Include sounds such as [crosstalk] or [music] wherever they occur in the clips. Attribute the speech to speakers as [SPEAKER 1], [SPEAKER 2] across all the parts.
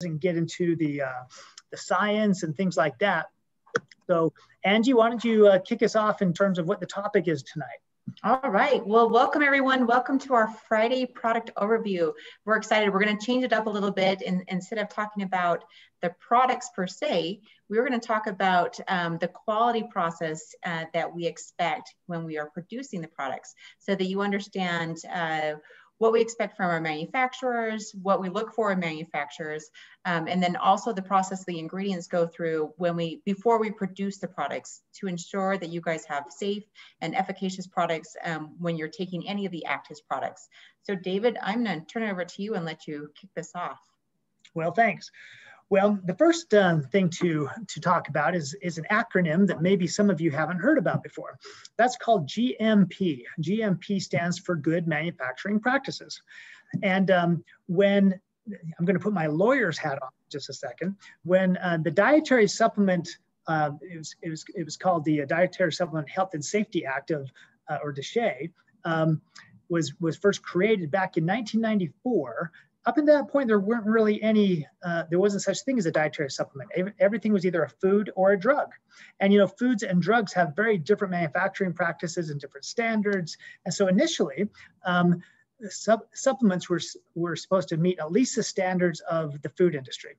[SPEAKER 1] and get into the, uh, the science and things like that. So Angi, why don't you uh, kick us off in terms of what the topic is tonight?
[SPEAKER 2] All right. Well, welcome everyone. Welcome to our Friday product overview. We're excited. We're going to change it up a little bit. And instead of talking about the products per se, we're going to talk about um, the quality process uh, that we expect when we are producing the products so that you understand uh, what we expect from our manufacturers, what we look for in manufacturers, um, and then also the process the ingredients go through when we before we produce the products to ensure that you guys have safe and efficacious products um, when you're taking any of the ACTIVZ products. So David, I'm to turn it over to you and let you kick this off.
[SPEAKER 1] Well, thanks. Well, the first um, thing to, to talk about is, is an acronym that maybe some of you haven't heard about before. That's called GMP. GMP stands for Good Manufacturing Practices. And um, when, I'm gonna put my lawyer's hat on just a second, when uh, the dietary supplement, uh, it, was, it, was, it was called the Dietary Supplement Health and Safety Act of, uh, or DSHEA, um, was, was first created back in 1994 up until that point, there weren't really any, uh, there wasn't such thing as a dietary supplement. Everything was either a food or a drug. And, you know, foods and drugs have very different manufacturing practices and different standards. And so initially, um, sub supplements were, were supposed to meet at least the standards of the food industry.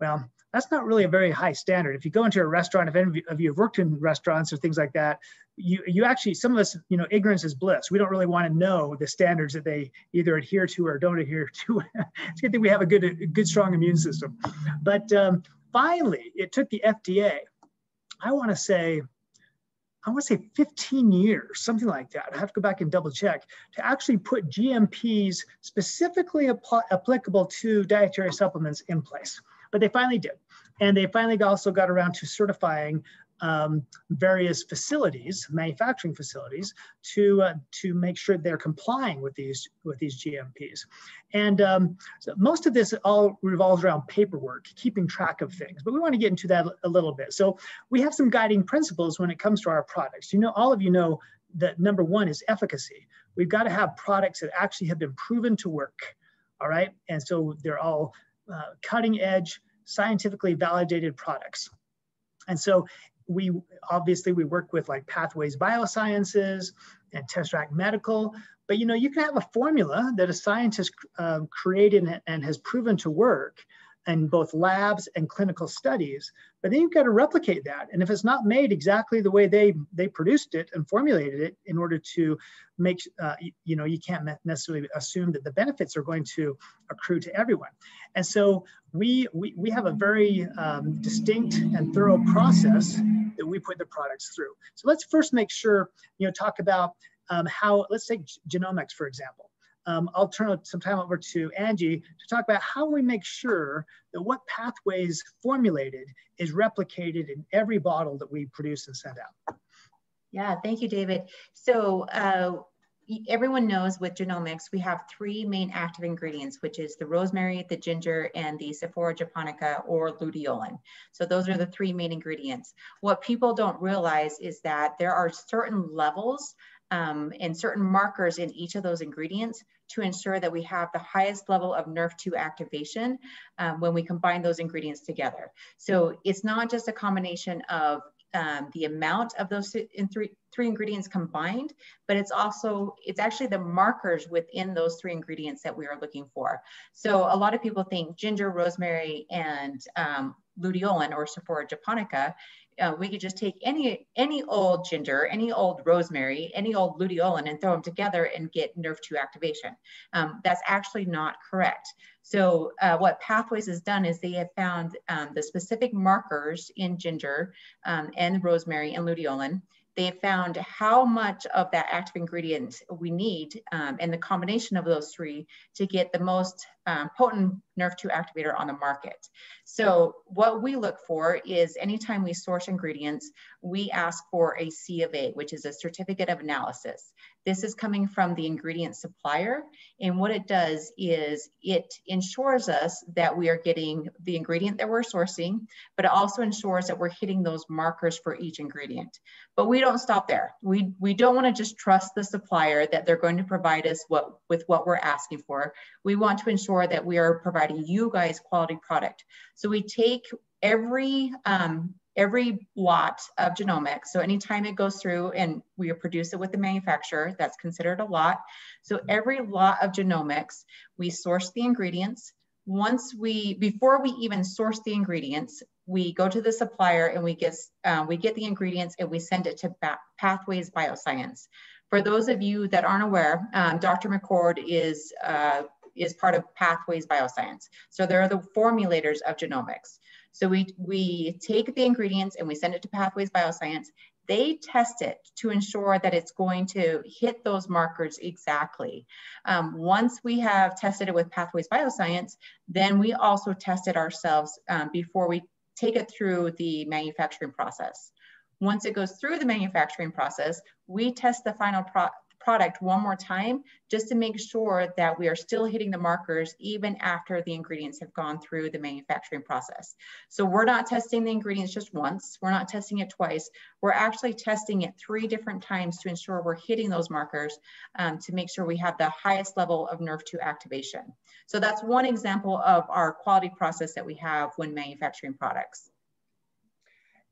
[SPEAKER 1] Well, that's not really a very high standard. If you go into a restaurant, if any of you have worked in restaurants or things like that, you, you actually, some of us, you know, ignorance is bliss. We don't really want to know the standards that they either adhere to or don't adhere to. [laughs] it's good thing we have a good, a good strong immune system. But um, finally, it took the FDA, I want to say, I want to say 15 years, something like that. I have to go back and double check to actually put GMPs specifically applicable to dietary supplements in place but they finally did. And they finally also got around to certifying um, various facilities, manufacturing facilities, to uh, to make sure they're complying with these with these GMPs. And um, so most of this all revolves around paperwork, keeping track of things. But we want to get into that a little bit. So we have some guiding principles when it comes to our products. You know, all of you know that number one is efficacy. We've got to have products that actually have been proven to work. All right, and so they're all uh, cutting edge, scientifically validated products. And so we obviously we work with like Pathways Biosciences and Tesseract Medical, but you know you can have a formula that a scientist uh, created and has proven to work, in both labs and clinical studies. But then you've got to replicate that. And if it's not made exactly the way they they produced it and formulated it in order to make, uh, you know, you can't necessarily assume that the benefits are going to accrue to everyone. And so we, we, we have a very um, distinct and thorough process that we put the products through. So let's first make sure, you know, talk about um, how, let's take genomics, for example um, I'll turn some time over to Angi to talk about how we make sure that what pathways formulated is replicated in every bottle that we produce and send out.
[SPEAKER 2] Yeah, thank you, David. So uh, everyone knows with genomics, we have three main active ingredients, which is the rosemary, the ginger, and the Sophora japonica or luteolin. So those are the three main ingredients. What people don't realize is that there are certain levels um, and certain markers in each of those ingredients to ensure that we have the highest level of NRF2 activation um, when we combine those ingredients together. So it's not just a combination of um, the amount of those in three, three ingredients combined, but it's also, it's actually the markers within those three ingredients that we are looking for. So a lot of people think ginger, rosemary, and um, luteolin or Sophora japonica uh, we could just take any any old ginger, any old rosemary, any old luteolin and throw them together and get NRF2 activation. Um, that's actually not correct. So uh, what Pathways has done is they have found um, the specific markers in ginger um, and rosemary and luteolin they have found how much of that active ingredient we need um, and the combination of those three to get the most um, potent NRF2 activator on the market. So what we look for is anytime we source ingredients, we ask for a C of A, which is a certificate of analysis. This is coming from the ingredient supplier. And what it does is it ensures us that we are getting the ingredient that we're sourcing, but it also ensures that we're hitting those markers for each ingredient. But we don't stop there. We, we don't want to just trust the supplier that they're going to provide us what, with what we're asking for. We want to ensure sure that we are providing you guys quality product. So we take every um, every lot of genomics. So anytime it goes through and we produce it with the manufacturer, that's considered a lot. So every lot of genomics, we source the ingredients. Once we, before we even source the ingredients, we go to the supplier and we get, uh, we get the ingredients and we send it to Pathways Bioscience. For those of you that aren't aware, um, Dr. McCord is, uh, is part of Pathways Bioscience. So they're the formulators of genomics. So we, we take the ingredients and we send it to Pathways Bioscience. They test it to ensure that it's going to hit those markers exactly. Um, once we have tested it with Pathways Bioscience, then we also test it ourselves um, before we take it through the manufacturing process. Once it goes through the manufacturing process, we test the final pro product one more time just to make sure that we are still hitting the markers even after the ingredients have gone through the manufacturing process. So we're not testing the ingredients just once, we're not testing it twice, we're actually testing it three different times to ensure we're hitting those markers um, to make sure we have the highest level of NRF2 activation. So that's one example of our quality process that we have when manufacturing products.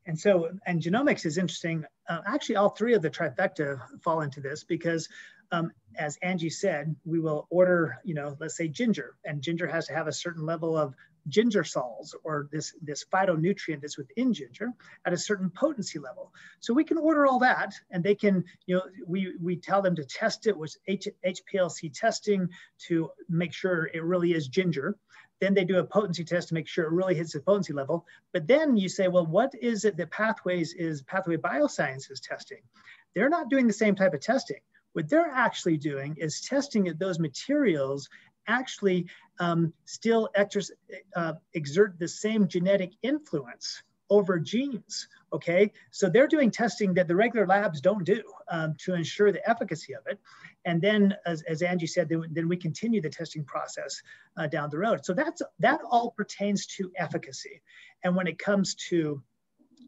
[SPEAKER 1] And so, and genomics is interesting. Uh, actually, all three of the trifecta fall into this because, um, as Angi said, we will order, you know, let's say ginger, and ginger has to have a certain level of gingerols or this, this phytonutrient that's within ginger at a certain potency level. So we can order all that and they can, you know, we, we tell them to test it with H, HPLC testing to make sure it really is ginger. Then they do a potency test to make sure it really hits the potency level. But then you say, well, what is it that Pathways is Pathway Biosciences testing? They're not doing the same type of testing. What they're actually doing is testing that those materials actually um, still uh, exert the same genetic influence over genes. Okay, so they're doing testing that the regular labs don't do um, to ensure the efficacy of it. And then, as, as Angi said, then, then we continue the testing process uh, down the road. So that's that all pertains to efficacy. And when it comes to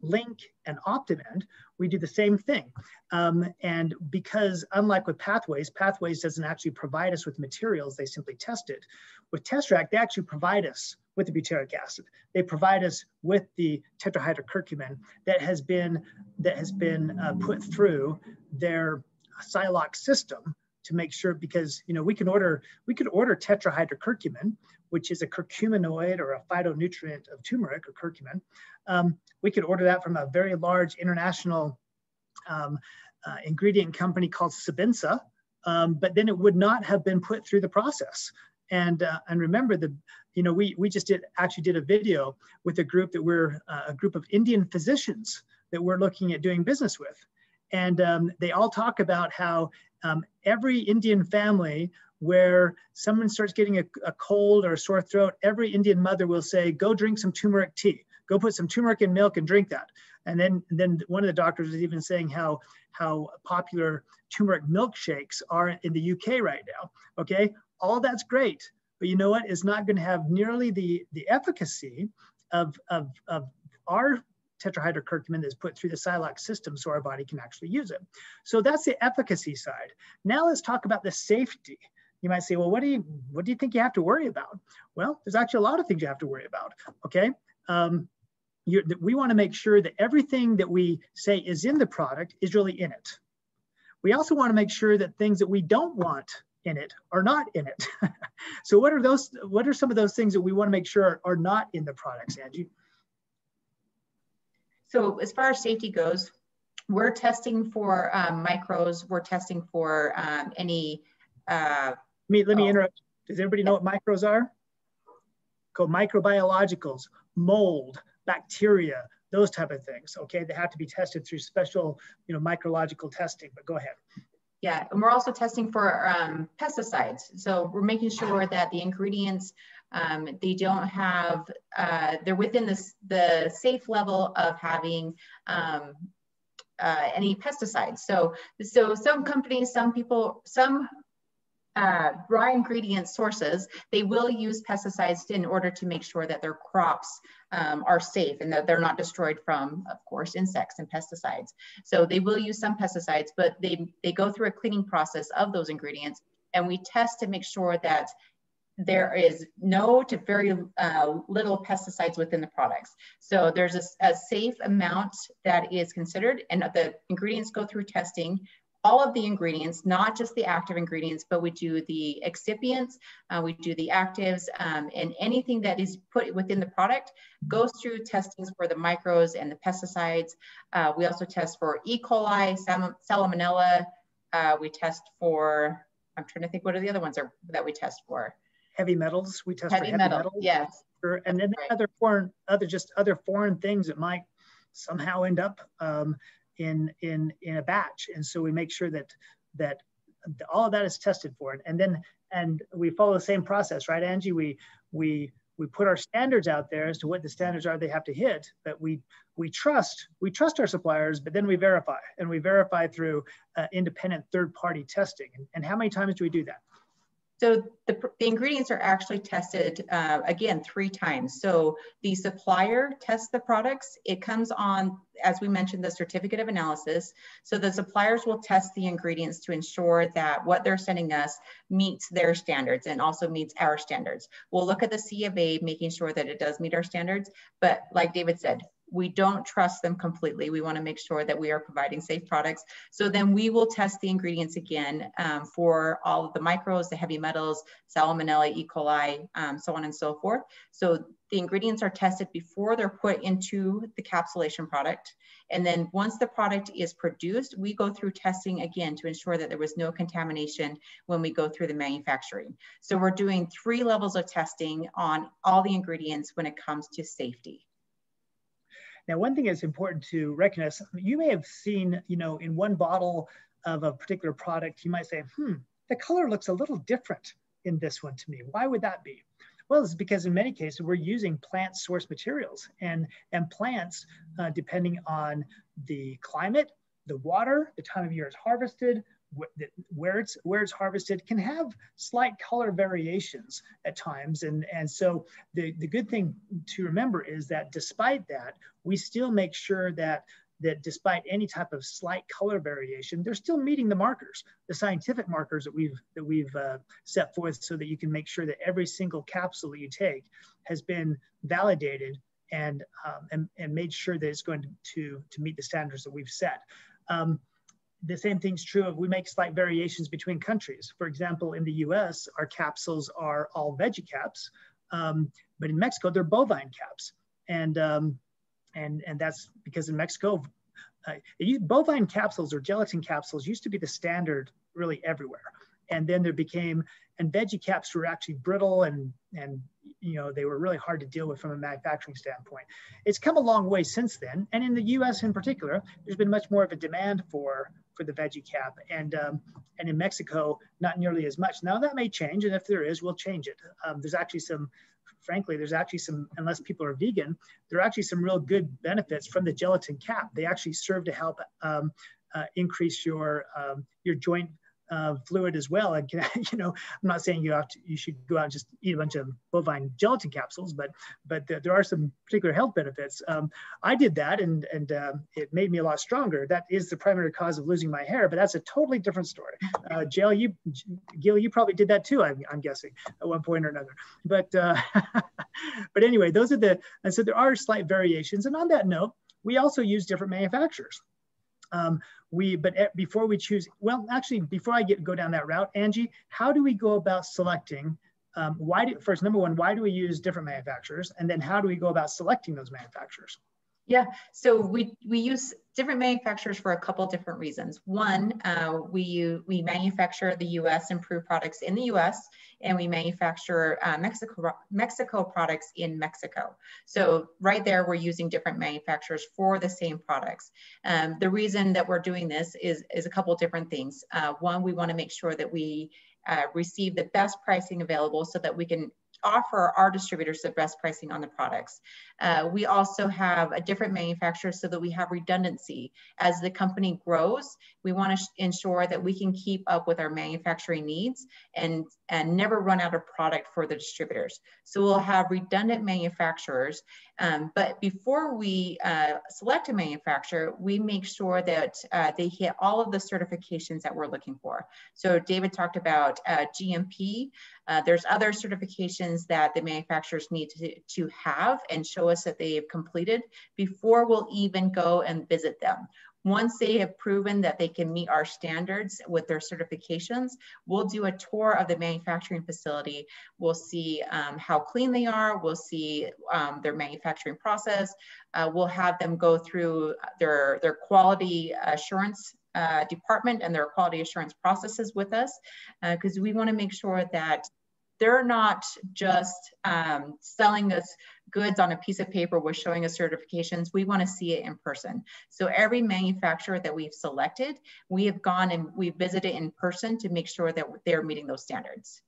[SPEAKER 1] Link and Optimend, we do the same thing. Um, and because unlike with Pathways, Pathways doesn't actually provide us with materials, they simply test it. With Tesseract, they actually provide us with the butyric acid. They provide us with the tetrahydrocurcumin that has been, that has been uh, put through their Silox system to make sure because you know we can order we could order tetrahydrocurcumin which is a curcuminoid or a phytonutrient of turmeric or curcumin um, we could order that from a very large international um, uh, ingredient company called Sabinsa, um, but then it would not have been put through the process. And, uh, and remember the, you know, we, we just did actually did a video with a group that we're uh, a group of Indian physicians that we're looking at doing business with. And um, they all talk about how um, every Indian family where someone starts getting a, a, cold or a sore throat, every Indian mother will say, go drink some turmeric tea go put some turmeric in milk and drink that. And then, then one of the doctors was even saying how, how popular turmeric milkshakes are in the UK right now. Okay, all that's great, but you know what? It's not going to have nearly the, the efficacy of, of, of our tetrahydrocurcumin that's put through the Silox system so our body can actually use it. So that's the efficacy side. Now let's talk about the safety. You might say, well, what do you what do you think you have to worry about? Well, there's actually a lot of things you have to worry about. Okay, um, we want to make sure that everything that we say is in the product is really in it. We also want to make sure that things that we don't want in it are not in it. [laughs] so what are those, what are some of those things that we want to make sure are, are not in the products, Angi?
[SPEAKER 2] So as far as safety goes, we're testing for um, micros, we're testing for um, any. Uh,
[SPEAKER 1] me, let me oh. interrupt. Does everybody know what micros are? Called microbiologicals, mold, bacteria, those type of things. Okay, they have to be tested through special, you know, micrological testing. But go ahead.
[SPEAKER 2] Yeah, and we're also testing for um, pesticides. So we're making sure that the ingredients um, they don't have uh, they're within the safe level of having um, uh, any pesticides. So so some companies, some people, some uh, raw ingredient sources, they will use pesticides in order to make sure that their crops um, are safe and that they're not destroyed from, of course, insects and pesticides. So they will use some pesticides, but they, they go through a cleaning process of those ingredients and we test to make sure that there is no to very uh, little pesticides within the products. So there's a, a, safe amount that is considered and the ingredients go through testing. All of the ingredients, not just the active ingredients, but we do the excipients, uh, we do the actives, um, and anything that is put within the product goes through testings for the micros and the pesticides. Uh, we also test for E. coli, salmonella. Uh, we test for, I'm trying to think what are the other ones are, that we test for
[SPEAKER 1] heavy metals. We test
[SPEAKER 2] heavy
[SPEAKER 1] for heavy
[SPEAKER 2] metal,
[SPEAKER 1] metals.
[SPEAKER 2] Yes.
[SPEAKER 1] And then right. other foreign, other just other foreign things that might somehow end up um, in in in a batch. And so we make sure that that all of that is tested for. it, And then and we follow the same process, right, Angi? We we we put our standards out there as to what the standards are they have to hit but we we trust we trust our suppliers but then we verify and we verify through uh, independent third party testing and, and how many times do we do that
[SPEAKER 2] so the, the ingredients are actually tested, uh, again, three times. So the supplier tests the products. It comes on, as we mentioned, the certificate of analysis. So the suppliers will test the ingredients to ensure that what they're sending us meets their standards and also meets our standards. We'll look at the C of A, making sure that it does meet our standards. But like David said, we don't trust them completely. We want to make sure that we are providing safe products. So then we will test the ingredients again um, for all of the micros, the heavy metals, salmonella, E. coli, um, so on and so forth. So the ingredients are tested before they're put into the capsulation product. And then once the product is produced, we go through testing again to ensure that there was no contamination when we go through the manufacturing. So we're doing three levels of testing on all the ingredients when it comes to safety.
[SPEAKER 1] Now, one thing that's important to recognize, you may have seen, you know, in one bottle of a particular product, you might say, hmm, the color looks a little different in this one to me. Why would that be? Well, it's because in many cases we're using plant source materials and, and plants, uh, depending on the climate, the water, the time of year it's harvested, where it's where it's harvested can have slight color variations at times. And and so the the good thing to remember is that despite that we still make sure that that despite any type of slight color variation they're still meeting the markers the scientific markers that we've that we've uh, set forth so that you can make sure that every single capsule that you take has been validated and um, and, and made sure that it's going to to, to meet the standards that we've set. Um, the same thing's true of we make slight variations between countries. For example, in the US, our capsules are all veggie caps, um, but in Mexico, they're bovine caps. And, um, and, and that's because in Mexico, uh, bovine capsules or gelatin capsules used to be the standard really everywhere. And then there became, and veggie caps were actually brittle and, and you know, they were really hard to deal with from a manufacturing standpoint. It's come a long way since then. And in the US in particular, there's been much more of a demand for for the veggie cap, and um, and in Mexico, not nearly as much. Now that may change, and if there is, we'll change it. Um, there's actually some, frankly, there's actually some, unless people are vegan, there are actually some real good benefits from the gelatin cap. They actually serve to help um, uh, increase your um, your joint uh, fluid as well. And can, [laughs] you know, I'm not saying you have to, you should go out and just eat a bunch of bovine gelatin capsules, but but there are some particular health benefits. Um, I did that, and and um, it made me a lot stronger. That is the primary cause of losing my hair, but that's a totally different story. Uh, Jill, you Gil, you probably did that too. I'm, I'm guessing at one point or another. But uh, [laughs] but anyway, those are the and so there are slight variations. And on that note, we also use different manufacturers. Um, we, but before we choose, well, actually, before I get go down that route, Angi, how do we go about selecting? Um, why do first number one, why do we use different manufacturers, and then how do we go about selecting those manufacturers?
[SPEAKER 2] Yeah, so we, we use different manufacturers for a couple different reasons. One, uh, we, we manufacture the US improved products in the US, and we manufacture uh, Mexico, Mexico products in Mexico. So right there, we're using different manufacturers for the same products. Um, the reason that we're doing this is, is a couple different things. Uh, one, we wanna make sure that we uh, receive the best pricing available so that we can offer our distributors the best pricing on the products. Uh, we also have a different manufacturer so that we have redundancy. As the company grows, we want to ensure that we can keep up with our manufacturing needs and, and never run out of product for the distributors. So we'll have redundant manufacturers. Um, but before we uh, select a manufacturer, we make sure that uh, they hit all of the certifications that we're looking for. So David talked about uh, GMP. Uh, there's other certifications that the manufacturers need to, to have and show us that they have completed before we'll even go and visit them. Once they have proven that they can meet our standards with their certifications, we'll do a tour of the manufacturing facility. We'll see um, how clean they are. We'll see um, their manufacturing process. Uh, we'll have them go through their, their quality assurance uh, department and their quality assurance processes with us because uh, we want to make sure that they're not just um, selling us goods on a piece of paper with showing us certifications. We want to see it in person. So every manufacturer that we've selected, we have gone and we've visited in person to make sure that they're meeting those standards.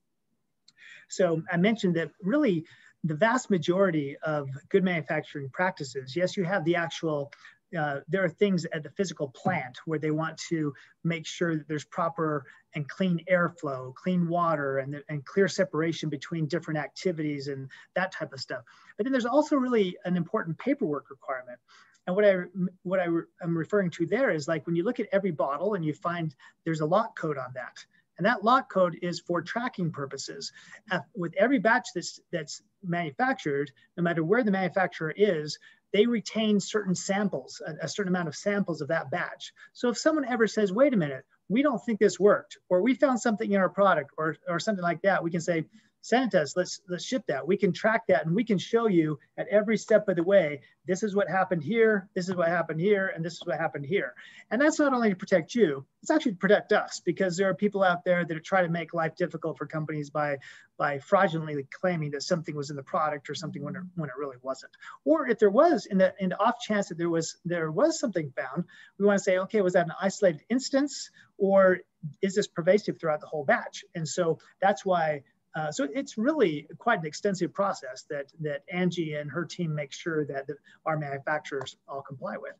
[SPEAKER 1] So I mentioned that really the vast majority of good manufacturing practices, yes, you have the actual uh, there are things at the physical plant where they want to make sure that there's proper and clean airflow, clean water, and, and clear separation between different activities and that type of stuff. But then there's also really an important paperwork requirement. And what I what I am referring to there is like when you look at every bottle and you find there's a lot code on that. And that lot code is for tracking purposes. Uh, with every batch that's, that's manufactured, no matter where the manufacturer is, they retain certain samples, a, a, certain amount of samples of that batch. So if someone ever says, wait a minute, we don't think this worked, or we found something in our product or, or something like that, we can say, us. Let's let's ship that. We can track that and we can show you at every step of the way. This is what happened here. This is what happened here, and this is what happened here. And that's not only to protect you; it's actually to protect us because there are people out there that are trying to make life difficult for companies by by fraudulently claiming that something was in the product or something when it, when it really wasn't. Or if there was, in the in the off chance that there was there was something found, we want to say, okay, was that an isolated instance or is this pervasive throughout the whole batch? And so that's why uh, so it's really quite an extensive process that, that Angi and her team make sure that the, our manufacturers all comply with.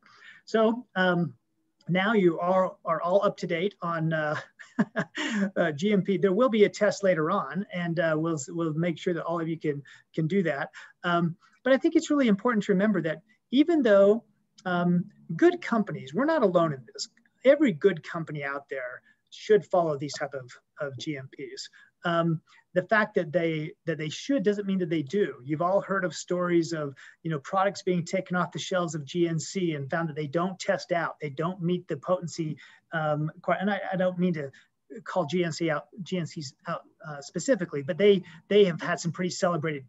[SPEAKER 1] So um, now you are, are all up to date on uh, [laughs] uh, GMP. There will be a test later on and uh, we'll, we'll make sure that all of you can, can do that. Um, but I think it's really important to remember that even though um, good companies, we're not alone in this. Every good company out there should follow these type of, of GMPs. Um, the fact that they that they should doesn't mean that they do. You've all heard of stories of you know products being taken off the shelves of GNC and found that they don't test out, they don't meet the potency. Um, and I, I don't mean to call GNC out GNCs out uh, specifically, but they they have had some pretty celebrated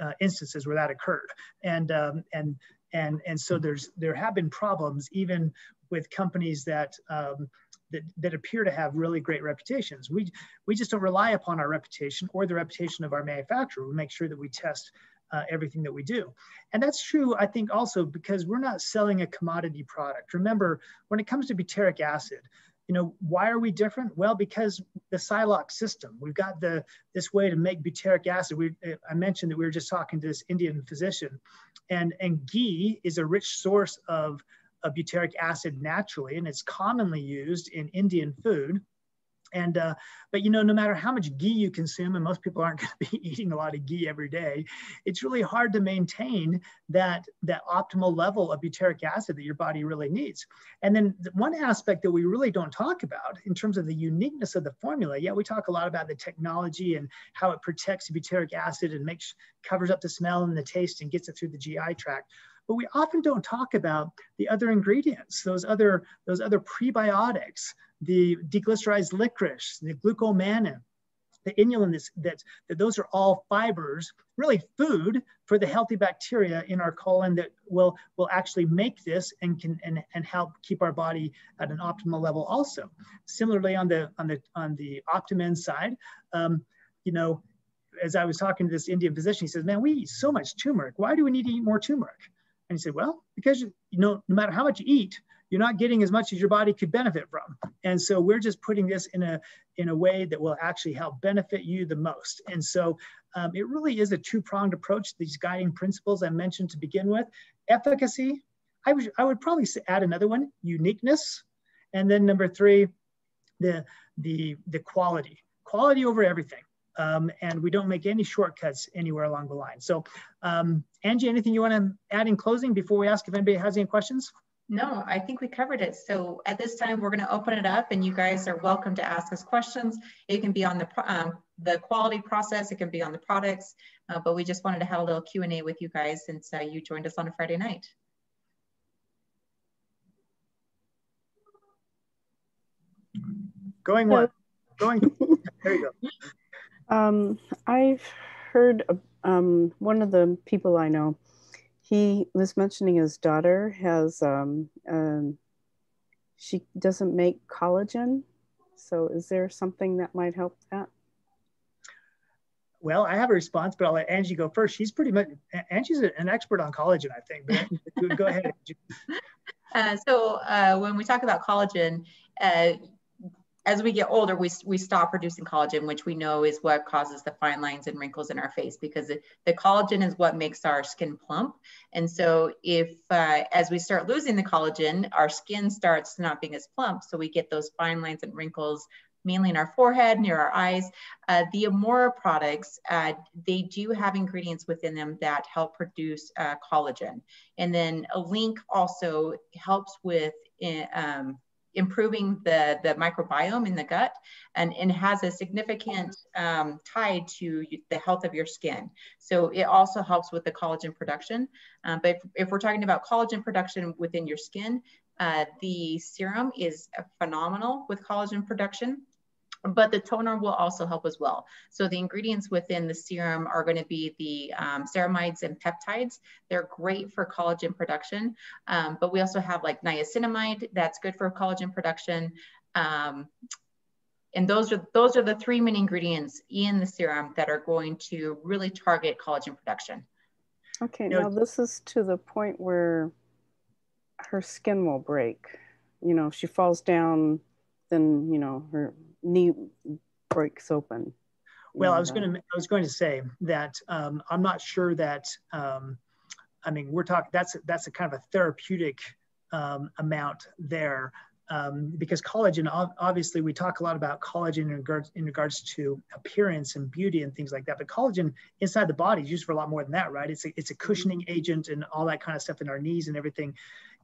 [SPEAKER 1] uh, instances where that occurred, and um, and and and so there's there have been problems even with companies that um, that, that appear to have really great reputations. We, we just don't rely upon our reputation or the reputation of our manufacturer. We make sure that we test uh, everything that we do. And that's true, I think, also because we're not selling a commodity product. Remember, when it comes to butyric acid, you know, why are we different? Well, because the Silox system, we've got the this way to make butyric acid. We, I mentioned that we were just talking to this Indian physician, and and ghee is a rich source of of butyric acid naturally, and it's commonly used in Indian food. And uh, but you know, no matter how much ghee you consume, and most people aren't [laughs] going to be eating a lot of ghee every day, it's really hard to maintain that that optimal level of butyric acid that your body really needs. And then one aspect that we really don't talk about in terms of the uniqueness of the formula, yeah, we talk a lot about the technology and how it protects butyric acid and makes covers up the smell and the taste and gets it through the GI tract but we often don't talk about the other ingredients, those other, those other prebiotics, the deglycerized licorice, the glucomannan, the inulin, that, that, that those are all fibers, really food for the healthy bacteria in our colon that will, will actually make this and can and, and help keep our body at an optimal level also. Similarly on the, on the, on the Optimend side, um, you know, as I was talking to this Indian physician, he says, man, we eat so much turmeric. Why do we need to eat more turmeric? And he said, well, because you know, no matter how much you eat, you're not getting as much as your body could benefit from. And so we're just putting this in a in a way that will actually help benefit you the most. And so um, it really is a two-pronged approach. These guiding principles I mentioned to begin with, efficacy. I would I would probably add another one, uniqueness, and then number three, the the the quality, quality over everything um, and we don't make any shortcuts anywhere along the line. So um, Angi, anything you want to add in closing before we ask if anybody has any questions?
[SPEAKER 2] No, I think we covered it. So at this time, we're going to open it up and you guys are welcome to ask us questions. It can be on the, um, the quality process, it can be on the products, uh, but we just wanted to have a little Q&A with you guys since uh, you joined us on a Friday night.
[SPEAKER 1] Going what? Going, [laughs] there you go.
[SPEAKER 3] Um, I've heard um, one of the people I know, he was mentioning his daughter has, um, um, she doesn't make collagen. So is there something that might help that?
[SPEAKER 1] Well, I have a response, but I'll let Angi go first. She's pretty much, Angi's an expert on collagen, I think. But go ahead, Angi. [laughs]
[SPEAKER 2] Uh, so uh, when we talk about collagen, uh, as we get older, we, we stop producing collagen, which we know is what causes the fine lines and wrinkles in our face because the collagen is what makes our skin plump. And so if, uh, as we start losing the collagen, our skin starts not being as plump. So we get those fine lines and wrinkles mainly in our forehead, near our eyes. Uh, the Amora products, uh, they do have ingredients within them that help produce uh, collagen. And then a link also helps with eh, um, improving the, the microbiome in the gut and, and has a significant um, tie to the health of your skin. So it also helps with the collagen production. Um, but if, if, we're talking about collagen production within your skin, uh, the serum is phenomenal with collagen production but the toner will also help as well. So the ingredients within the serum are going to be the um, ceramides and peptides. They're great for collagen production, um, but we also have like niacinamide that's good for collagen production. Um, and those are those are the three main ingredients in the serum that are going to really target collagen production.
[SPEAKER 3] Okay, now this is to the point where her skin will break. You know, if she falls down, then you know her knee breaks open.
[SPEAKER 1] Well, I was going to I was going to say that um, I'm not sure that um, I mean we're talking that's that's a kind of a therapeutic um, amount there um, because collagen obviously we talk a lot about collagen in regards in regards to appearance and beauty and things like that but collagen inside the body is used for a lot more than that right? It's a, it's a cushioning agent and all that kind of stuff in our knees and everything.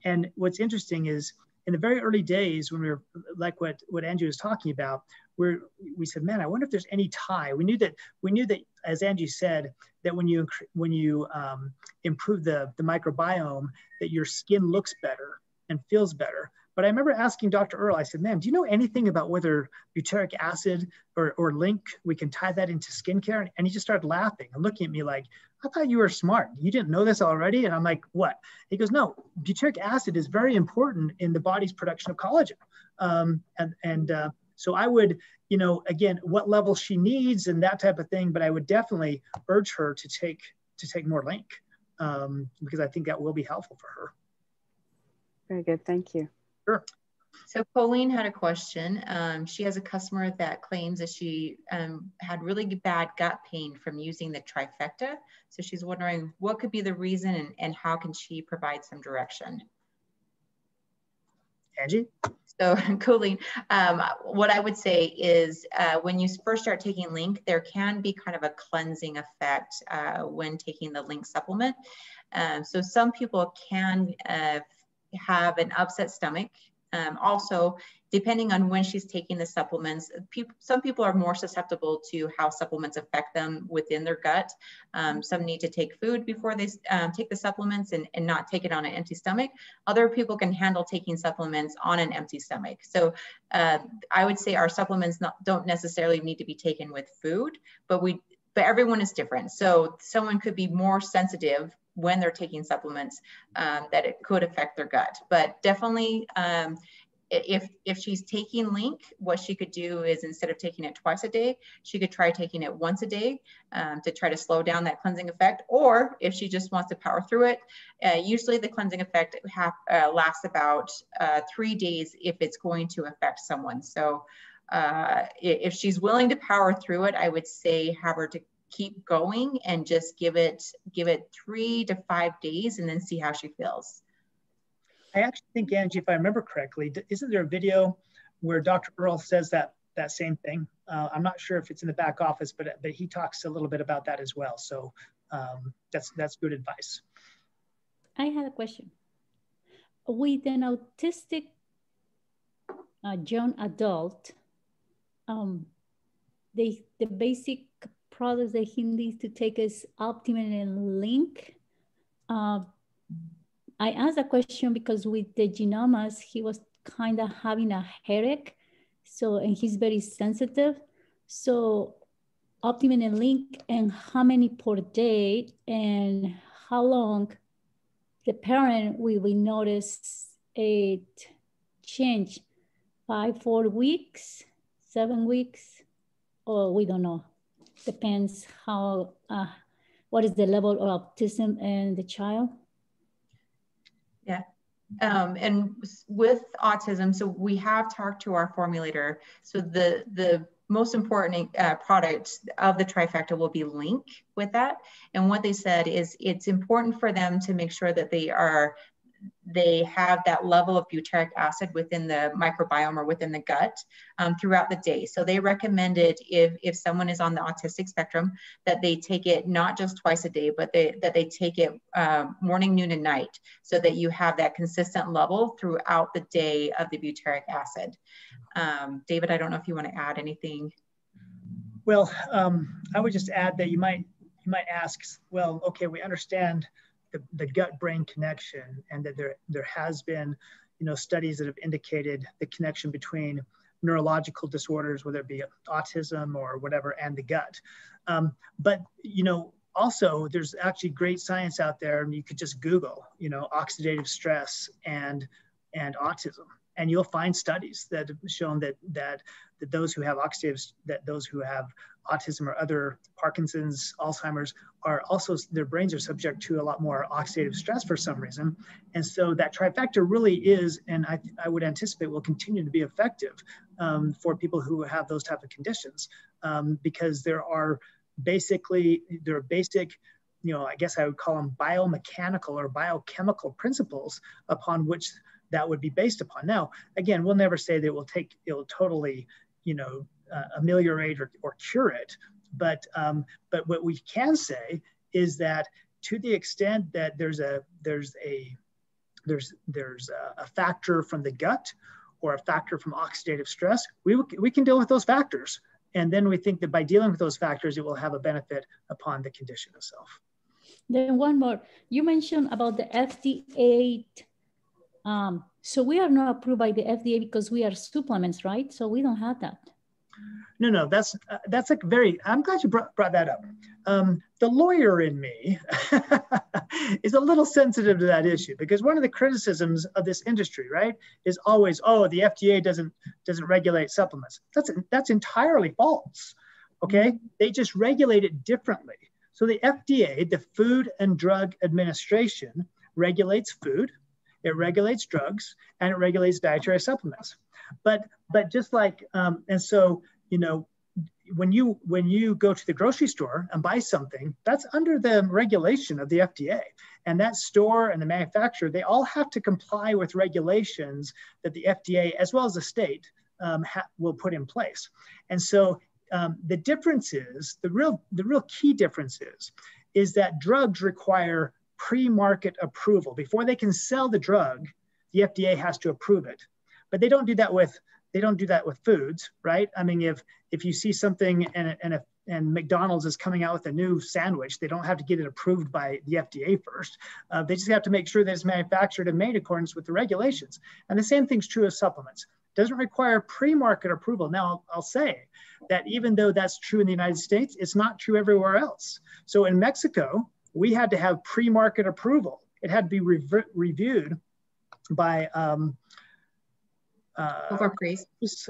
[SPEAKER 1] And what's interesting is in the very early days when we were like what what Angi was talking about, where we said, man, I wonder if there's any tie. We knew that we knew that as Angi said that when you when you um, improve the the microbiome, that your skin looks better and feels better. But I remember asking Dr. Earl, I said, man, do you know anything about whether butyric acid or, or link, we can tie that into skincare? And he just started laughing and looking at me like, I thought you were smart. You didn't know this already? And I'm like, what? He goes, no, butyric acid is very important in the body's production of collagen. Um, and and uh, so I would, you know, again, what level she needs and that type of thing, but I would definitely urge her to take to take more link um, because I think that will be helpful for her.
[SPEAKER 3] Very good. Thank you.
[SPEAKER 1] Sure.
[SPEAKER 2] So Colleen had a question. Um, she has a customer that claims that she um, had really bad gut pain from using the trifecta. So she's wondering what could be the reason and, and how can she provide some direction?
[SPEAKER 1] Angi?
[SPEAKER 2] So [laughs] Colleen, um, what I would say is uh, when you first start taking Link, there can be kind of a cleansing effect uh, when taking the Link supplement. Um, so some people can uh, have an upset stomach um, also, depending on when she's taking the supplements, people, some people are more susceptible to how supplements affect them within their gut. Um, some need to take food before they um, take the supplements and, and not take it on an empty stomach. Other people can handle taking supplements on an empty stomach. So uh, I would say our supplements not, don't necessarily need to be taken with food, but we but everyone is different. So someone could be more sensitive when they're taking supplements um, that it could affect their gut. But definitely, um, if if she's taking Link, what she could do is instead of taking it twice a day, she could try taking it once a day um, to try to slow down that cleansing effect. Or if she just wants to power through it, uh, usually the cleansing effect have, uh, lasts about uh, three days if it's going to affect someone. So. Uh, if she's willing to power through it, I would say have her to keep going and just give it give it three to five days and then see how she feels.
[SPEAKER 1] I actually think Angi, if I remember correctly, isn't there a video where Dr. Earl says that that same thing? Uh, I'm not sure if it's in the back office, but but he talks a little bit about that as well. So um, that's that's good advice.
[SPEAKER 4] I had a question. with an autistic uh, young adult, um, they, the basic products that he needs to take is Optimend and Link. Uh, I asked a question because with the genomas, he was kind of having a headache. So, and he's very sensitive. So Optimend and Link and how many per day and how long the parent will we notice a change five, four weeks, seven weeks, or we don't know. Depends how, uh, what is the level of autism in the child.
[SPEAKER 2] Yeah. Um, and with autism, so we have talked to our formulator. So the the most important uh, product of the trifecta will be link with that. And what they said is it's important for them to make sure that they are they have that level of butyric acid within the microbiome or within the gut um, throughout the day. So they recommended if, if someone is on the autistic spectrum that they take it not just twice a day, but they, that they take it uh, morning, noon, and night so that you have that consistent level throughout the day of the butyric acid. Um, David, I don't know if you want to add anything.
[SPEAKER 1] Well, um, I would just add that you might you might ask, well, okay, we understand the, the gut brain connection and that there, there has been you know, studies that have indicated the connection between neurological disorders, whether it be autism or whatever, and the gut. Um, but, you know, also there's actually great science out there and you could just Google, you know, oxidative stress and, and autism. And you'll find studies that have shown that, that, that those who have oxidative, that those who have autism or other Parkinson's, Alzheimer's are also, their brains are subject to a lot more oxidative stress for some reason. And so that trifecta really is, and I, I would anticipate will continue to be effective um, for people who have those type of conditions um, because there are basically, there are basic, you know, I guess I would call them biomechanical or biochemical principles upon which that would be based upon. Now, again, we'll never say that it will take, it will totally, you know, uh, ameliorate or, or cure it. But, um, but what we can say is that to the extent that there's a, there's a, there's, there's a, a factor from the gut or a factor from oxidative stress, we, we can deal with those factors. And then we think that by dealing with those factors, it will have a benefit upon the condition itself.
[SPEAKER 4] Then one more, you mentioned about the FDA. Um, so we are not approved by the FDA because we are supplements, right? So we don't have that.
[SPEAKER 1] No, no, that's uh, that's a very. I'm glad you brought, brought that up. Um, the lawyer in me [laughs] is a little sensitive to that issue because one of the criticisms of this industry, right, is always, oh, the FDA doesn't doesn't regulate supplements. That's that's entirely false. Okay, they just regulate it differently. So the FDA, the Food and Drug Administration, regulates food, it regulates drugs, and it regulates dietary supplements. But but just like um, and so you know when you when you go to the grocery store and buy something that's under the regulation of the FDA and that store and the manufacturer they all have to comply with regulations that the FDA as well as the state um, will put in place and so um, the difference is the real the real key difference is is that drugs require pre-market approval before they can sell the drug the FDA has to approve it but they don't do that with they don't do that with foods, right? I mean, if if you see something and and if and McDonald's is coming out with a new sandwich, they don't have to get it approved by the FDA first. Uh, they just have to make sure that it's manufactured and made in accordance with the regulations. And the same thing's true of supplements. Doesn't require pre-market approval. Now, I'll, I'll say that even though that's true in the United States, it's not true everywhere else. So in Mexico, we had to have pre-market approval. It had to be re reviewed by um,
[SPEAKER 2] uh, Over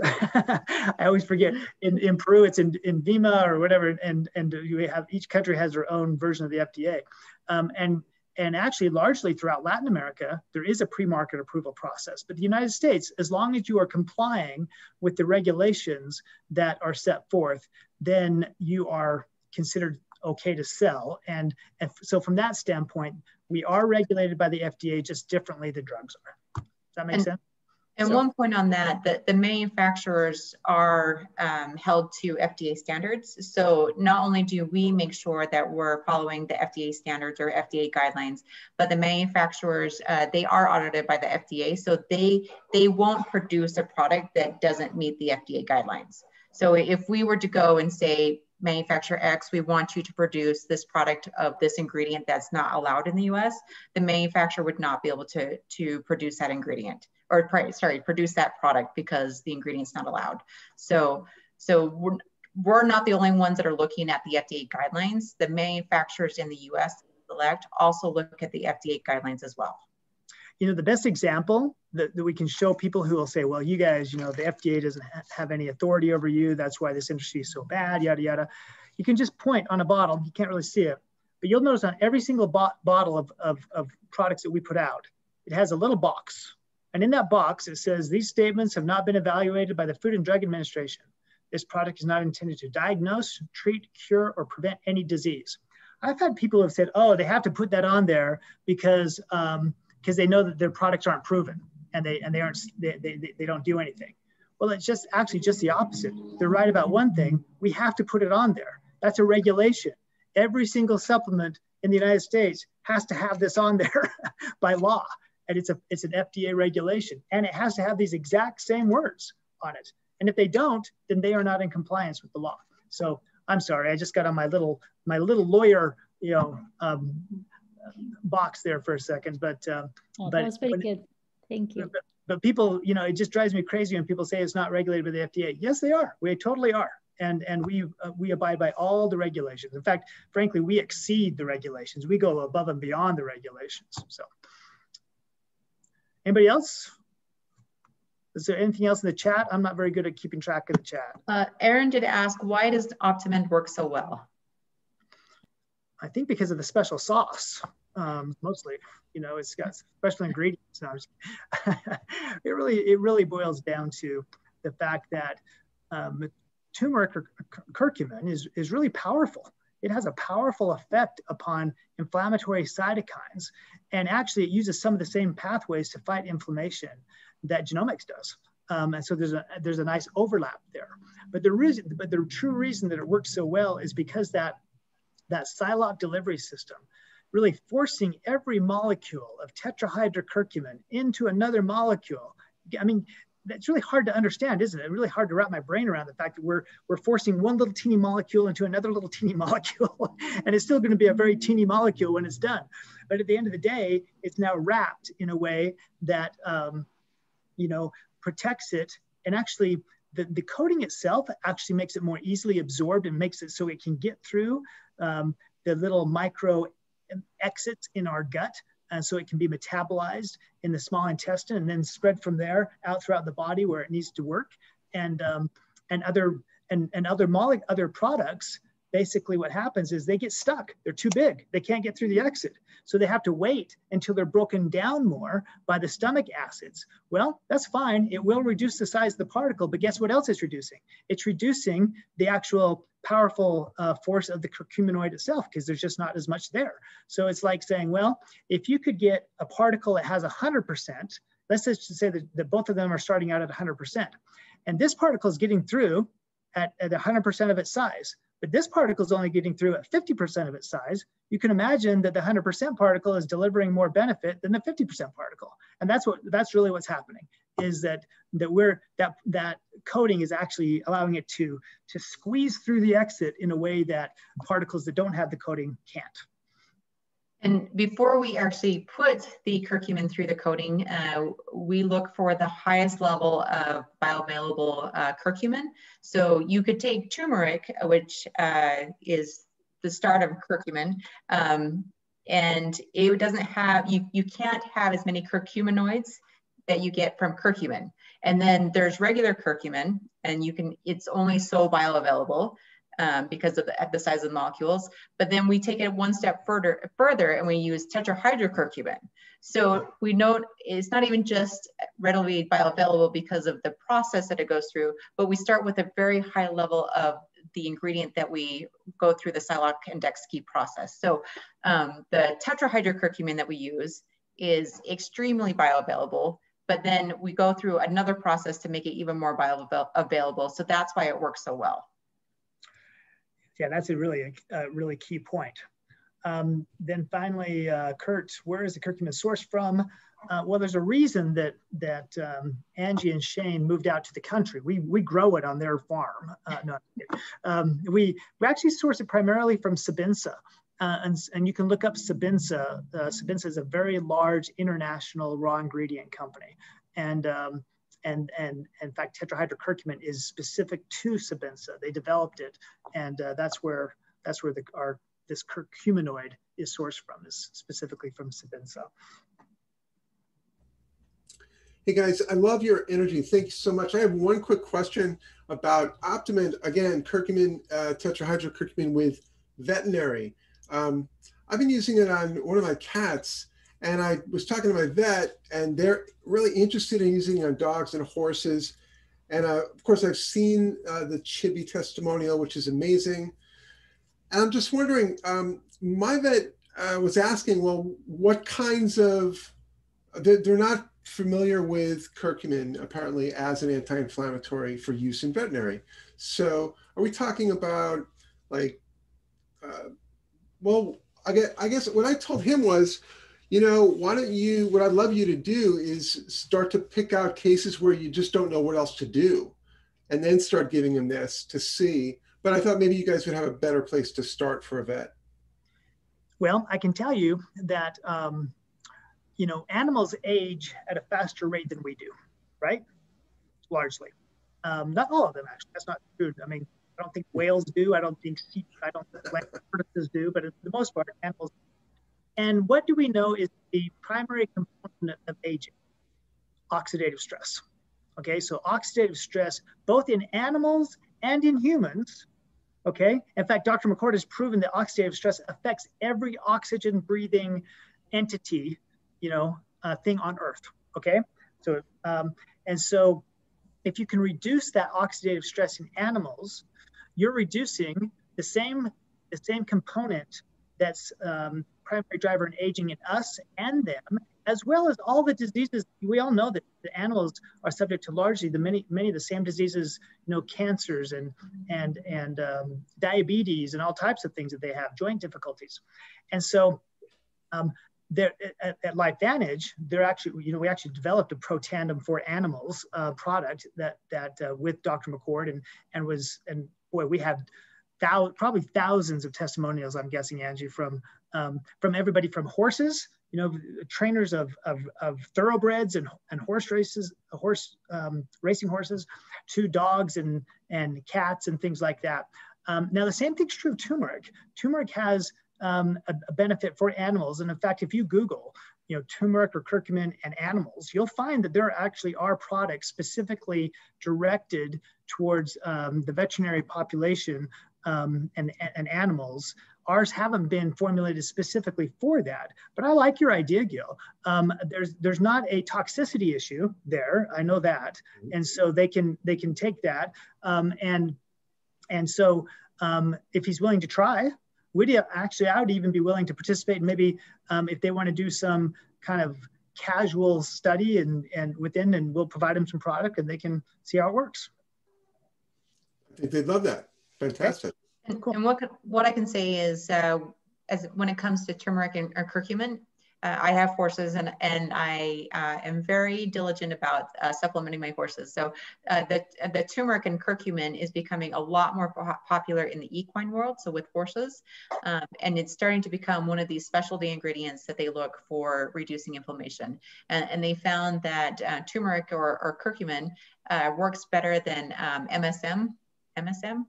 [SPEAKER 2] [laughs]
[SPEAKER 1] I always forget. In, in Peru, it's in, INVIMA or whatever, and and we have each country has their own version of the FDA, um, and and actually largely throughout Latin America, there is a pre-market approval process. But the United States, as long as you are complying with the regulations that are set forth, then you are considered okay to sell. And, and so from that standpoint, we are regulated by the FDA just differently than drugs are. Does that make
[SPEAKER 2] and,
[SPEAKER 1] sense?
[SPEAKER 2] And so, one point on that, that the manufacturers are um, held to FDA standards. So not only do we make sure that we're following the FDA standards or FDA guidelines, but the manufacturers, uh, they are audited by the FDA. So they, they won't produce a product that doesn't meet the FDA guidelines. So if we were to go and say, manufacturer X, we want you to produce this product of this ingredient that's not allowed in the US, the manufacturer would not be able to, to produce that ingredient or sorry, produce that product because the ingredient's not allowed. So, so we're, we're not the only ones that are looking at the FDA guidelines. The manufacturers in the US select also look at the FDA guidelines as well.
[SPEAKER 1] You know, the best example that, that we can show people who will say, well, you guys, you know, the FDA doesn't ha have any authority over you. That's why this industry is so bad, yada, yada. You can just point on a bottle. You can't really see it. But you'll notice on every single bo bottle of, of, of products that we put out, it has a little box. And in that box, it says, these statements have not been evaluated by the Food and Drug Administration. This product is not intended to diagnose, treat, cure, or prevent any disease. I've had people have said, oh, they have to put that on there because um, because they know that their products aren't proven and they and they aren't they, they, they don't do anything. Well, it's just actually just the opposite. They're right about one thing. We have to put it on there. That's a regulation. Every single supplement in the United States has to have this on there [laughs] by law. And it's a it's an FDA regulation. And it has to have these exact same words on it. And if they don't, then they are not in compliance with the law. So I'm sorry, I just got on my little my little lawyer, you know, um, box there for a second, but
[SPEAKER 4] um, oh, but that was pretty good. Thank you.
[SPEAKER 1] But, but people, you know, it just drives me crazy when people say it's not regulated by the FDA. Yes, they are. We totally are. And, and we, uh, we abide by all the regulations. In fact, frankly, we exceed the regulations. We go above and beyond the regulations. So, anybody else? Is there anything else in the chat? I'm not very good at keeping track of the chat.
[SPEAKER 2] Uh, Aaron did ask, why does Optimend work so well?
[SPEAKER 1] I think because of the special sauce, um, mostly. You know, it's got special ingredients. [laughs] it really, it really boils down to the fact that um, turmeric or curcumin is, is really powerful. It has a powerful effect upon inflammatory cytokines. And actually, it uses some of the same pathways to fight inflammation that genomics does. Um, and so there's a there's a nice overlap there. But the reason, but the true reason that it works so well is because that that Sciloc delivery system, really forcing every molecule of tetrahydrocurcumin into another molecule. I mean, that's really hard to understand, isn't it? Really hard to wrap my brain around the fact that we're we're forcing one little teeny molecule into another little [laughs] teeny molecule, [laughs] and it's still going to be a very teeny molecule when it's done. But at the end of the day, it's now wrapped in a way that um, you know protects it and actually the, the coating itself actually makes it more easily absorbed and makes it so it can get through um, the little micro exits in our gut. And so it can be metabolized in the small intestine and then spread from there out throughout the body where it needs to work. And, um, and other and, and other mole- other products basically what happens is they get stuck. They're too big. They can't get through the exit. So they have to wait until they're broken down more by the stomach acids. Well, that's fine. It will reduce the size of the particle, but guess what else it's reducing? It's reducing the actual powerful uh, force of the curcuminoid itself because there's just not as much there. So it's like saying, well, if you could get a particle that has 100%, let's just say that, that both of them are starting out at 100%. And this particle is getting through at, at 100% of its size but this particle is only getting through at 50% of its size, you can imagine that the 100% particle is delivering more benefit than the 50% particle. And that's what that's really what's happening is that that we're that that coating is actually allowing it to to squeeze through the exit in a way that particles that don't have the coating can't.
[SPEAKER 2] And before we actually put the curcumin through the coating, uh, we look for the highest level of bioavailable uh, curcumin. So you could take turmeric, which uh, is the start of curcumin, um, and it doesn't have, you, you can't have as many curcuminoids that you get from curcumin. And then there's regular curcumin, and you can, it's only so bioavailable um, because of the, the size of the molecules. But then we take it one step further, further and we use tetrahydrocurcumin. So we note it's not even just readily bioavailable because of the process that it goes through, but we start with a very high level of the ingredient that we go through the Sciloc index key process. So um, the tetrahydrocurcumin that we use is extremely bioavailable, but then we go through another process to make it even more bioavailable. So that's why it works so well.
[SPEAKER 1] Yeah, that's a really, a, really key point. Um, then finally, uh, Kurt, where is the curcumin sourced from? Uh, well, there's a reason that that um, Angi and Shane moved out to the country. We we grow it on their farm. Uh, no, um, we we actually source it primarily from Sabinsa, uh, and and you can look up Sabinsa. Uh, Sabinsa is a very large international raw ingredient company, and um, and and in fact, tetrahydrocurcumin is specific to Sabinsa. They developed it, and uh, that's where that's where the our this curcuminoid is sourced from, is specifically from Sabinsa.
[SPEAKER 5] Hey guys, I love your energy. Thank you so much. I have one quick question about Optimend. Again, curcumin, uh, tetrahydrocurcumin with veterinary. Um, I've been using it on one of my cats, and I was talking to my vet, and they're really interested in using on dogs and horses. And uh, of course, I've seen uh, the Chibi testimonial, which is amazing. And I'm just wondering, um, my vet uh, was asking, well, what kinds of, they're, they're not familiar with curcumin apparently as an anti-inflammatory for use in veterinary. So are we talking about like, uh, well, I guess, I guess what I told him was, you know, why don't you, what I'd love you to do is start to pick out cases where you just don't know what else to do and then start giving them this to see. But I thought maybe you guys would have a better place to start for a vet.
[SPEAKER 1] Well, I can tell you that um, you know, animals age at a faster rate than we do, right? Largely. Um, not all of them, actually. That's not true. I mean, I don't think whales do. I don't think sea, I don't think [laughs] tortoises do, but for the most part, animals. And what do we know is the primary component of aging? Oxidative stress. Okay, so oxidative stress, both in animals and in humans, okay? In fact, Dr. McCord has proven that oxidative stress affects every oxygen breathing entity you know, uh, thing on Earth. Okay, so um, and so if you can reduce that oxidative stress in animals, you're reducing the same the same component that's um, primary driver in aging in us and them, as well as all the diseases. We all know that the animals are subject to largely the many many of the same diseases, you know, cancers and and and um, diabetes and all types of things that they have, joint difficulties, and so um, there at, at LifeVantage, they're actually, you know, we actually developed a Protandim for animals uh, product that that uh, with Dr. McCord and and was and boy, we had probably thousands of testimonials. I'm guessing Angi from um, from everybody from horses, you know, trainers of of, of thoroughbreds and and horse races, horse um, racing horses, to dogs and and cats and things like that. Um, now the same thing's true of turmeric. Turmeric has um, a, a, benefit for animals. And in fact, if you Google, you know, turmeric or curcumin and animals, you'll find that there actually are products specifically directed towards um, the veterinary population um, and, and animals. Ours haven't been formulated specifically for that, but I like your idea, Gil. Um, there's there's not a toxicity issue there. I know that, and so they can they can take that, um, and and so um, if he's willing to try, would you actually, I would even be willing to participate. Maybe um, if they want to do some kind of casual study and, and within, and we'll provide them some product and they can see how it works.
[SPEAKER 5] They'd love that. Fantastic.
[SPEAKER 2] And, cool. and what, what I can say is, uh, as when it comes to turmeric and or curcumin, uh, I have horses and, and I uh, am very diligent about uh, supplementing my horses. So uh, the, the turmeric and curcumin is becoming a lot more popular in the equine world, so with horses. Um, and it's starting to become one of these specialty ingredients that they look for reducing inflammation. And, and they found that uh, turmeric or, or curcumin works better than um, MSM, MSM,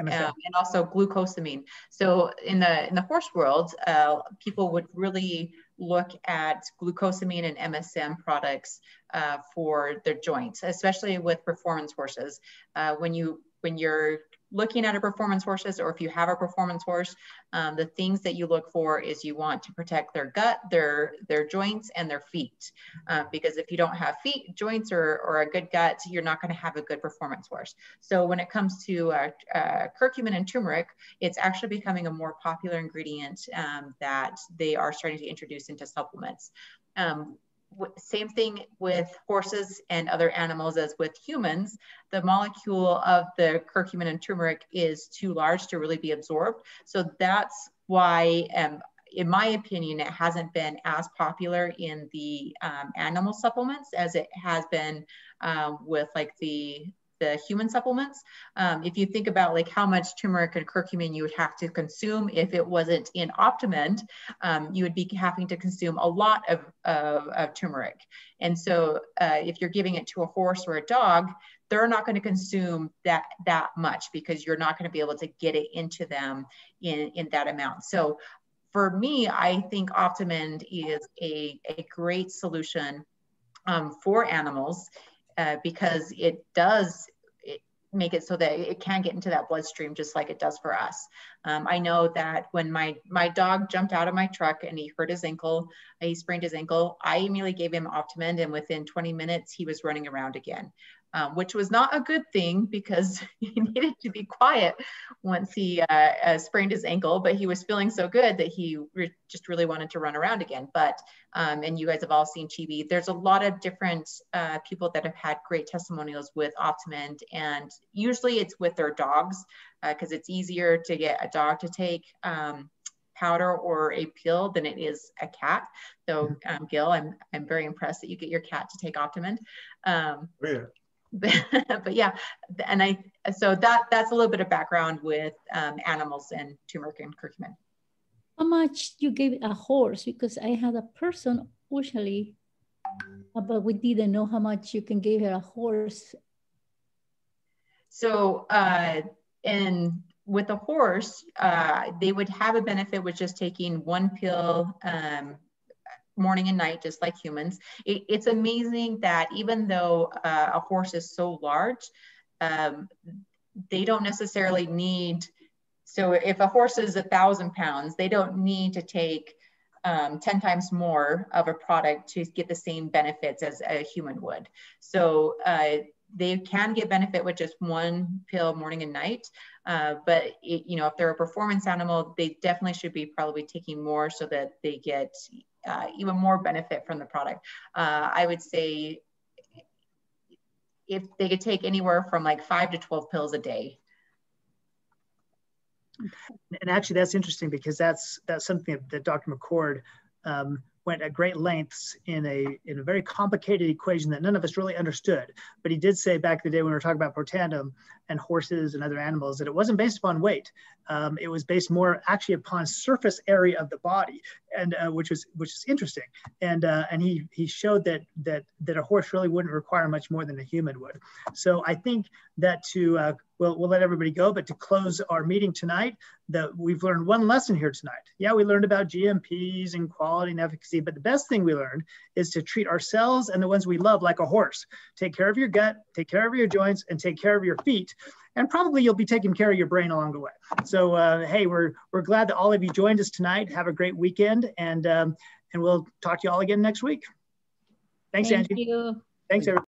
[SPEAKER 2] um, and also glucosamine. So in the in the horse world, uh, people would really look at glucosamine and MSM products uh, for their joints, especially with performance horses. Uh, when you when you're looking at a performance horses or if you have a performance horse, um, the things that you look for is you want to protect their gut, their their joints, and their feet. Um, because if you don't have feet, joints, or, or a good gut, you're not going to have a good performance horse. So when it comes to uh, uh, curcumin and turmeric, it's actually becoming a more popular ingredient um, that they are starting to introduce into supplements. Um, same thing with horses and other animals as with humans, the molecule of the curcumin and turmeric is too large to really be absorbed. So that's why, um, in my opinion, it hasn't been as popular in the um, animal supplements as it has been um, with like the the human supplements. Um, if you think about like how much turmeric and curcumin you would have to consume if it wasn't in Optimend, um, you would be having to consume a lot of, of, of turmeric. And so uh, if you're giving it to a horse or a dog, they're not going to consume that that much because you're not going to be able to get it into them in, in that amount. So for me, I think Optimend is a, a great solution um, for animals uh, because it does make it so that it can get into that bloodstream just like it does for us. Um, I know that when my my dog jumped out of my truck and he hurt his ankle, he sprained his ankle, I immediately gave him Optimend and within 20 minutes he was running around again um, which was not a good thing because [laughs] he needed to be quiet once he uh, uh, sprained his ankle, but he was feeling so good that he re just really wanted to run around again. But, um, and you guys have all seen Chibi, there's a lot of different uh, people that have had great testimonials with Optimend, and usually it's with their dogs because uh, it's easier to get a dog to take um, powder or a pill than it is a cat. So um, Gil, I'm, I'm very impressed that you get your cat to take Optimend. Um,
[SPEAKER 5] oh, yeah. [laughs]
[SPEAKER 2] but yeah, and I so that that's a little bit of background with um, animals and turmeric and curcumin.
[SPEAKER 4] How much you gave a horse? Because I had a person usually, uh, but we didn't know how much you can give her a horse.
[SPEAKER 2] So uh, and with a horse, uh, they would have a benefit with just taking one pill um, morning and night, just like humans. It, it's amazing that even though uh, a horse is so large, um, they don't necessarily need, so if a horse is a thousand pounds, they don't need to take um, 10 times more of a product to get the same benefits as a human would. So uh, they can get benefit with just one pill morning and night. Uh, but it, you know, if they're a performance animal, they definitely should be probably taking more so that they get uh, even more benefit from the product. Uh, I would say if they could take anywhere from like five to 12 pills a day.
[SPEAKER 1] And actually that's interesting because that's, that's something that Dr. McCord um, went at great lengths in a in a very complicated equation that none of us really understood. But he did say back in the day when we were talking about Protandim and horses and other animals that it wasn't based upon weight. Um, it was based more actually upon surface area of the body, and uh, which was which is interesting. And uh, and he he showed that that that a horse really wouldn't require much more than a human would. So I think that to uh, we'll, we'll let everybody go, but to close our meeting tonight, that we've learned one lesson here tonight. Yeah, we learned about GMPs and quality and efficacy, but the best thing we learned is to treat ourselves and the ones we love like a horse. Take care of your gut, take care of your joints, and take care of your feet. And probably you'll be taking care of your brain along the way. So, uh, hey, we're, we're glad that all of you joined us tonight. Have a great weekend, and, um, and we'll talk to you all again next week. Thanks,
[SPEAKER 4] Thank
[SPEAKER 1] Angi.
[SPEAKER 4] You.
[SPEAKER 1] Thanks, everybody.